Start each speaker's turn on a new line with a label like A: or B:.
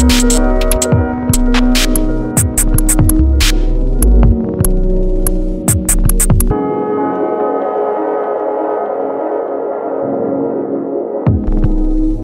A: you.